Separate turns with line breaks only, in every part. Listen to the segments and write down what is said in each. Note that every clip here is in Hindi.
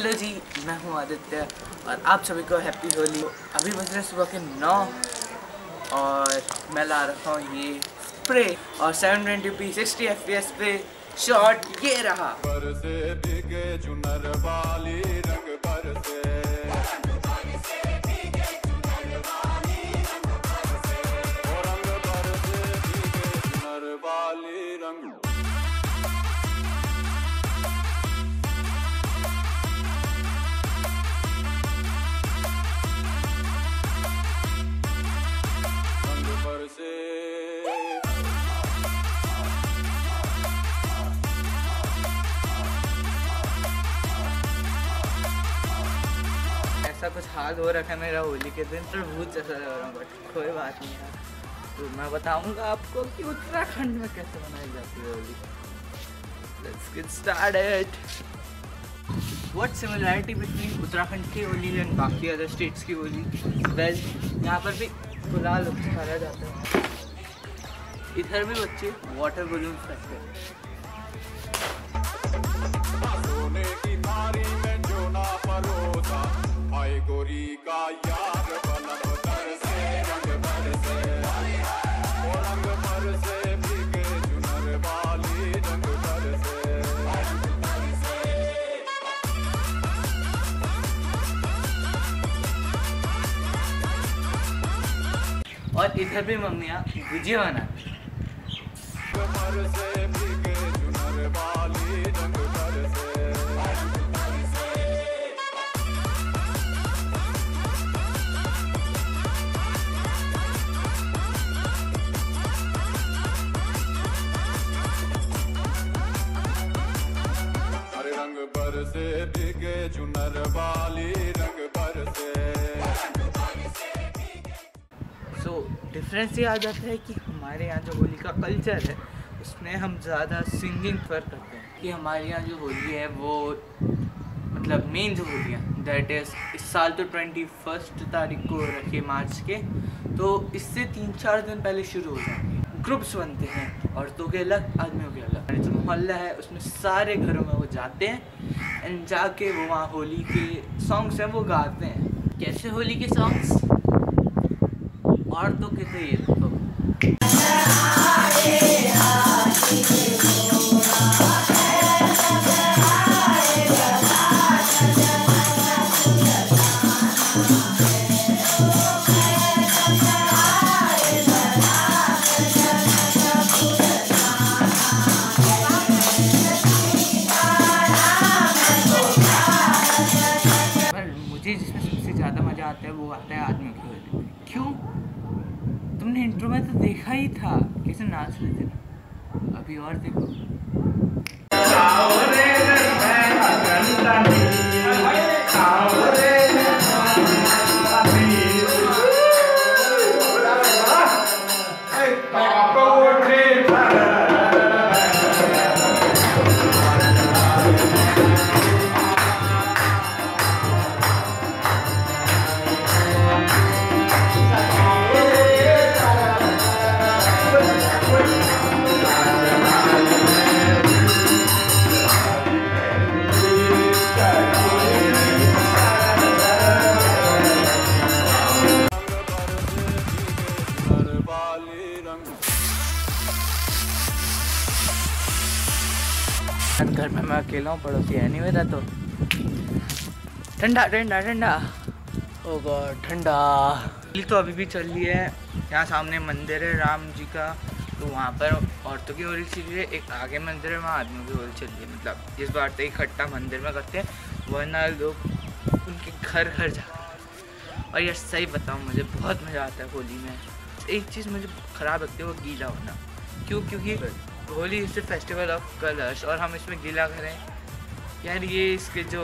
मैं हूँ आदित्य और आप सभी को हैप्पी होली अभी बज रहे सुबह के नौ और मैं ला रहा हूँ ये स्प्रे और 720 पी सिक्सटी एफ़ पे शॉट ये रहा। ऐसा कुछ हाल हो रखा है मेरा होली के दिन, पर भूत जैसा लग रहा हूँ बट कोई बात नहीं। है तो मैं बताऊँगा आपको कि उत्तराखंड में कैसे मनाई जाती है Holi. Let's get started what similarity between Uttarakhand की होली एंड बाकी अदर स्टेट्स की होली? वेल यहाँ पर भी गुलाल उछाला जाता है। इधर भी बच्चे वाटर बलून फेंकते हैं। और इधर भी मम्मियाँ गुजिया बना
रंग बरसे भीगे चुनर वाली रंग
डिफरेंस ये आ जाता है कि हमारे यहाँ जो होली का कल्चर है उसमें हम ज़्यादा सिंगिंग पर करते हैं। कि हमारे यहाँ जो होली है वो मतलब मेन जो होली है दैट इज़ इस साल तो ट्वेंटी फ़र्स्ट तारीख को रखिए मार्च के तो इससे तीन चार दिन पहले शुरू हो जाएँगे। ग्रुप्स बनते हैं औरतों के अलग आदमियों के अलग। हमारे जो मोहल्ला है उसमें सारे घरों में वो जाते हैं एंड जाके वो वहाँ होली के सॉन्ग्स हैं वो गाते हैं। कैसे होली के सॉन्ग्स औरतों तो थे ये तो मुझे जिसमें सबसे ज़्यादा मज़ा आता है वो आता है आदमियों की क्यों? तुमने इंट्रो में तो देखा ही था। कैसे नाच रहे थे? अभी और देखो। घर में मैं अकेला हूँ, पड़ोसी है नहीं मेरा तो। ठंडा ठंडा ठंडा। ओ गॉड, ठंडा। तो अभी भी चल रही है। यहाँ सामने मंदिर है राम जी का। तो वहाँ पर औरतों की होली चल रही है, एक आगे मंदिर है, वहाँ आदमियों की होली चल रही है। मतलब जिस बार तो इकट्ठा मंदिर में करते हैं, वरना लोग उनके घर घर जाते हैं। और यार सही बताऊँ, मुझे बहुत मज़ा आता है होली में। एक चीज़ मुझे ख़राब लगती है, वो गीला होना। क्यों? क्योंकि Holi is the festival of colours और हम इसमें गीला करें। यार ये इसके जो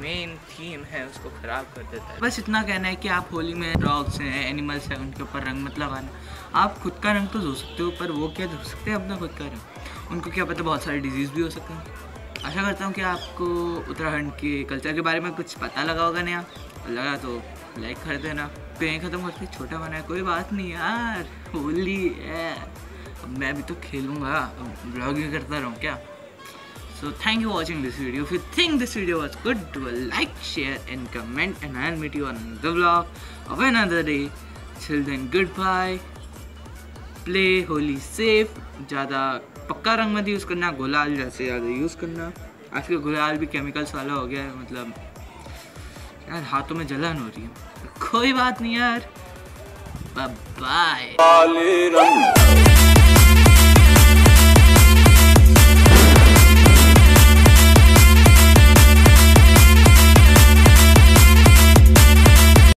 मेन थीम है, उसको ख़राब कर देता है। बस इतना कहना है कि आप होली में डॉग्स हैं एनिमल्स हैं, उनके ऊपर रंग मत लगाना। आप खुद का रंग तो धो सकते हो, पर वो क्या धो सकते हैं अपना खुद का रंग? उनको क्या पता बहुत सारे डिज़ीज़ भी हो सकते हैं? आशा करता हूँ कि आपको उत्तराखंड के कल्चर के बारे में कुछ पता लगा होगा नया लगा तो लाइक कर देना। तो यहीं ख़त्म करते छोटा बना है, कोई बात नहीं यार। होली है। मैं भी तो खेलूँगा ब्लॉगिंग करता रहूँ क्या? So thank you watching this video if think this video was good to a like share and comment and I an meet you on the blog of another day chill then good bye play Holi safe ज़्यादा पक्का रंग मत यूज़ करना, गुलाल जैसे ज़्यादा यूज़ करना। आजकल गुलाल भी केमिकल्स वाला हो गया है मतलब यार, हाथों में जलन हो रही है। कोई बात नहीं यार। Bye
bye